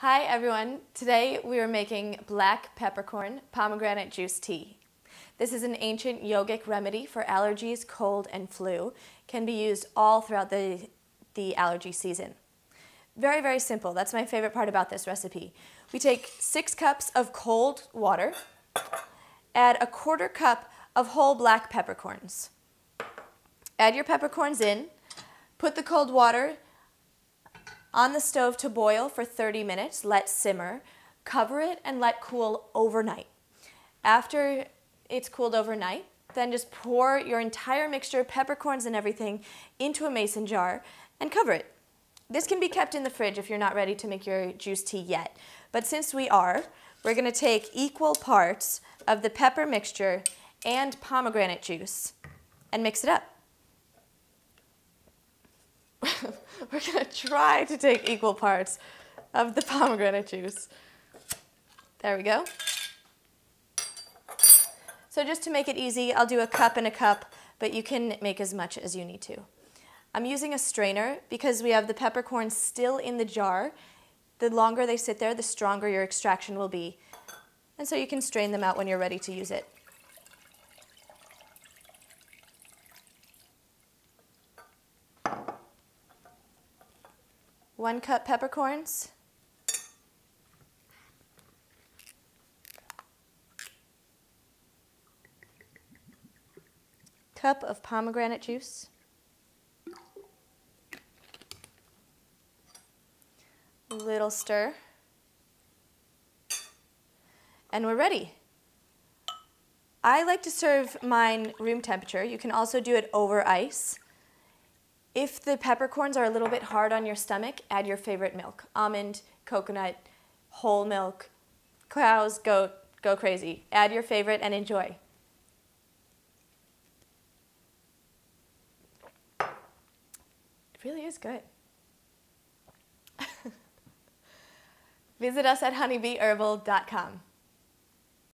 Hi everyone. Today we are making black peppercorn pomegranate juice tea. This is an ancient yogic remedy for allergies, cold, and flu. Can be used all throughout the, the allergy season. Very, very simple. That's my favorite part about this recipe. We take six cups of cold water, add a quarter cup of whole black peppercorns. Add your peppercorns in, put the cold water on the stove to boil for 30 minutes, let simmer, cover it and let cool overnight. After it's cooled overnight, then just pour your entire mixture, peppercorns and everything, into a mason jar and cover it. This can be kept in the fridge if you're not ready to make your juice tea yet. But since we are, we're gonna take equal parts of the pepper mixture and pomegranate juice and mix it up. we're to try to take equal parts of the pomegranate juice. There we go. So just to make it easy, I'll do a cup and a cup, but you can make as much as you need to. I'm using a strainer because we have the peppercorns still in the jar. The longer they sit there, the stronger your extraction will be. And so you can strain them out when you're ready to use it. One cup peppercorns. Cup of pomegranate juice. Little stir. And we're ready. I like to serve mine room temperature. You can also do it over ice. If the peppercorns are a little bit hard on your stomach, add your favorite milk. Almond, coconut, whole milk, cows, goat, go crazy. Add your favorite and enjoy. It really is good. Visit us at honeybeeherbal.com.